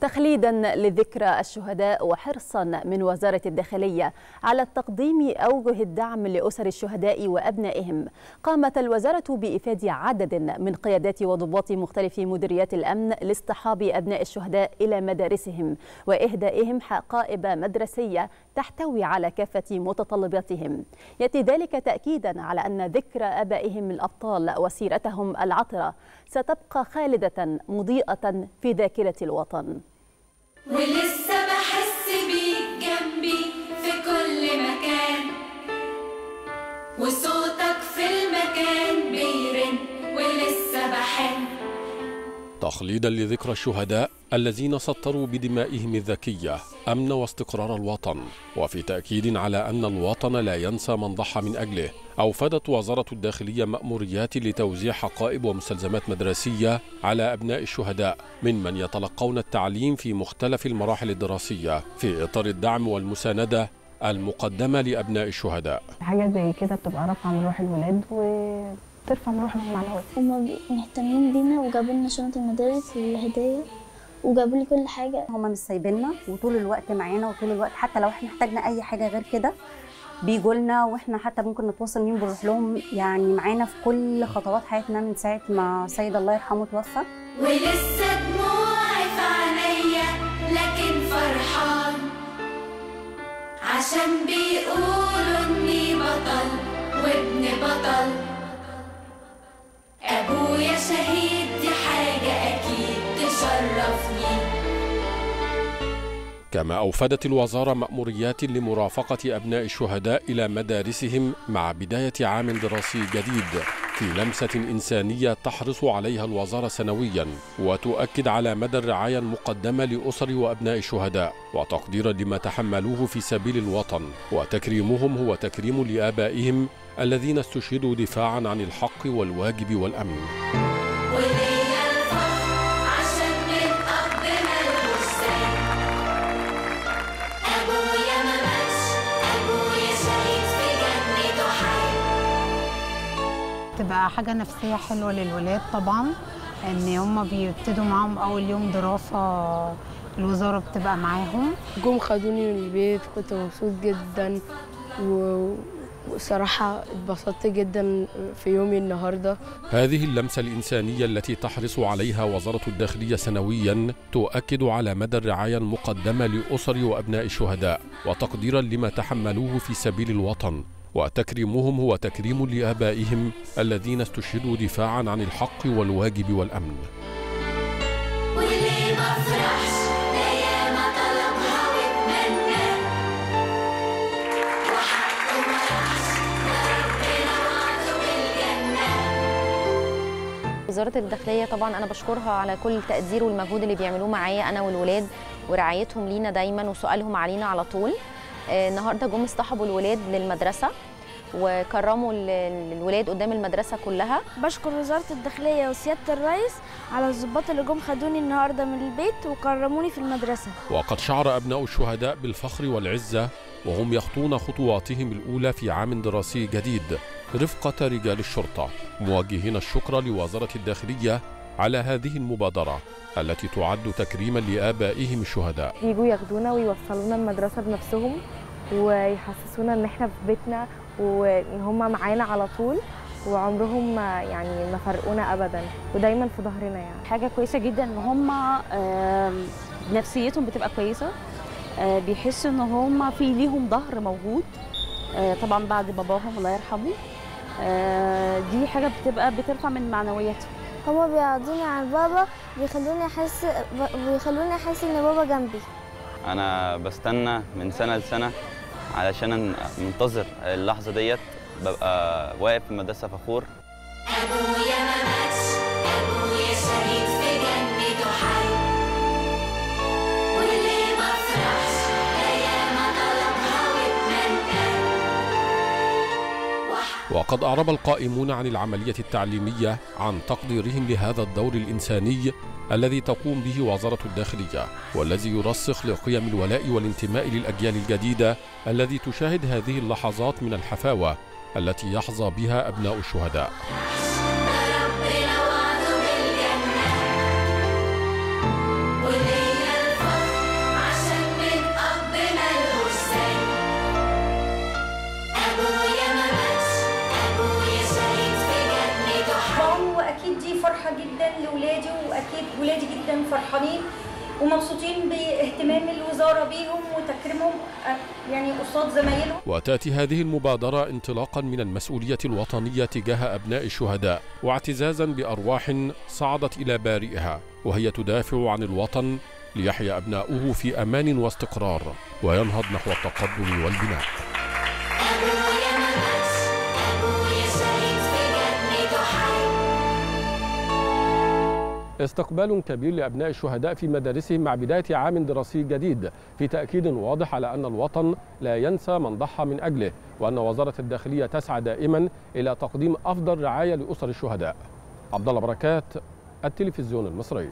تخليدا لذكرى الشهداء وحرصا من وزارة الداخلية على تقديم أوجه الدعم لأسر الشهداء وأبنائهم. قامت الوزارة بإفاد عدد من قيادات وضباط مختلف مديريات الأمن لاصطحاب أبناء الشهداء إلى مدارسهم وإهدائهم حقائب مدرسية تحتوي على كافة متطلباتهم. يأتي ذلك تأكيدا على أن ذكرى آبائهم الأبطال وسيرتهم العطرة ستبقى خالدة مضيئة في ذاكرة الوطن. ولسه بحس تخليدا لذكرى الشهداء الذين سطروا بدمائهم الذكية أمن واستقرار الوطن. وفي تأكيد على أن الوطن لا ينسى من ضحى من أجله أوفدت وزارة الداخلية مأموريات لتوزيع حقائب ومستلزمات مدرسية على أبناء الشهداء ممن يتلقون التعليم في مختلف المراحل الدراسية في إطار الدعم والمساندة المقدمة لأبناء الشهداء. حاجة زي كده بتبقى رافعة من روح الولاد وترفع من روحهم المعنوية هما مهتمين بينا وجابوا لنا شنط المدارس والهدايا وجابوا لي كل حاجة. هما مش سايبيننا وطول الوقت معانا وطول الوقت حتى لو إحنا احتاجنا أي حاجة غير كده بيجوا لنا وإحنا حتى ممكن نتواصل بيهم بنروح لهم. يعني معانا في كل خطوات حياتنا من ساعة ما سيد الله يرحمه توفى. ولسه كما أوفدت الوزارة مأموريات لمرافقة أبناء الشهداء إلى مدارسهم مع بداية عام دراسي جديد في لمسة إنسانية تحرص عليها الوزارة سنويا وتؤكد على مدى الرعاية المقدمة لأسر وأبناء الشهداء وتقديرا لما تحملوه في سبيل الوطن وتكريمهم هو تكريم لآبائهم الذين استشهدوا دفاعا عن الحق والواجب والأمن. تبقى حاجة نفسية حلوة للولاد طبعا إن هم بيبتدوا معاهم أول يوم دراسة الوزارة بتبقى معاهم. جم خدوني من البيت كنت مبسوط جدا و- وصراحة اتبسطت جدا في يومي النهاردة. هذه اللمسة الإنسانية التي تحرص عليها وزارة الداخلية سنويا تؤكد على مدى الرعاية المقدمة لأسر وأبناء الشهداء وتقديرا لما تحملوه في سبيل الوطن. وتكريمهم هو تكريم لآبائهم الذين استشهدوا دفاعا عن الحق والواجب والأمن. وزارة الداخلية طبعا أنا بشكرها على كل التقدير والمجهود اللي بيعملوه معايا أنا والولاد ورعايتهم لينا دايما وسؤالهم علينا على طول. النهارده جم اصطحبوا الولاد للمدرسة وكرموا ال- الولاد قدام المدرسة كلها. بشكر وزارة الداخلية وسيادة الرئيس على الضباط اللي جم خدوني النهاردة من البيت وكرموني في المدرسة. وقد شعر أبناء الشهداء بالفخر والعزة وهم يخطون خطواتهم الأولى في عام دراسي جديد. رفقة رجال الشرطة. موجهين الشكر لوزارة الداخلية على هذه المبادرة التي تعد تكريما لآبائهم الشهداء. يجوا ياخدونا ويوصلونا المدرسة بنفسهم ويحسسونا إن إحنا في بيتنا وإن هم معانا على طول وعمرهم ما يعني ما فرقونا ابدا ودايما في ظهرنا يعني. حاجة كويسة جدا إن هم نفسيتهم بتبقى كويسة. آه، بيحسوا إن هم في ليهم ظهر موجود. آه، طبعا بعد باباهم الله يرحمه. آه، دي حاجة بتبقى بترفع من معنوياتهم. هما بيعضوني على بابا بيخلوني أحس بيخلوني أحس إن بابا جنبي. أنا بستنى من سنة لسنة علشان منتظر اللحظة ديت ببقى واقف في المدرسة فخور. أبويا ما ماتش أبويا شهيد وقد أعرب القائمون عن العملية التعليمية عن تقديرهم لهذا الدور الإنساني الذي تقوم به وزارة الداخلية والذي يرسخ لقيم الولاء والانتماء للأجيال الجديدة الذي تشاهد هذه اللحظات من الحفاوة التي يحظى بها أبناء الشهداء. جدا فرحانين ومبسوطين باهتمام الوزارة بيهم وتكريمهم آه، يعني قصاد زمايلهم. وتأتي هذه المبادرة انطلاقا من المسؤولية الوطنية تجاه أبناء الشهداء واعتزازا بأرواح صعدت إلى بارئها وهي تدافع عن الوطن ليحيا أبناؤه في أمان واستقرار وينهض نحو التقدم والبناء. استقبال كبير لأبناء الشهداء في مدارسهم مع بداية عام دراسي جديد في تأكيد واضح على أن الوطن لا ينسى من ضحى من أجله وأن وزارة الداخلية تسعى دائما إلى تقديم أفضل رعاية لأسر الشهداء. عبد الله بركات التلفزيون المصري.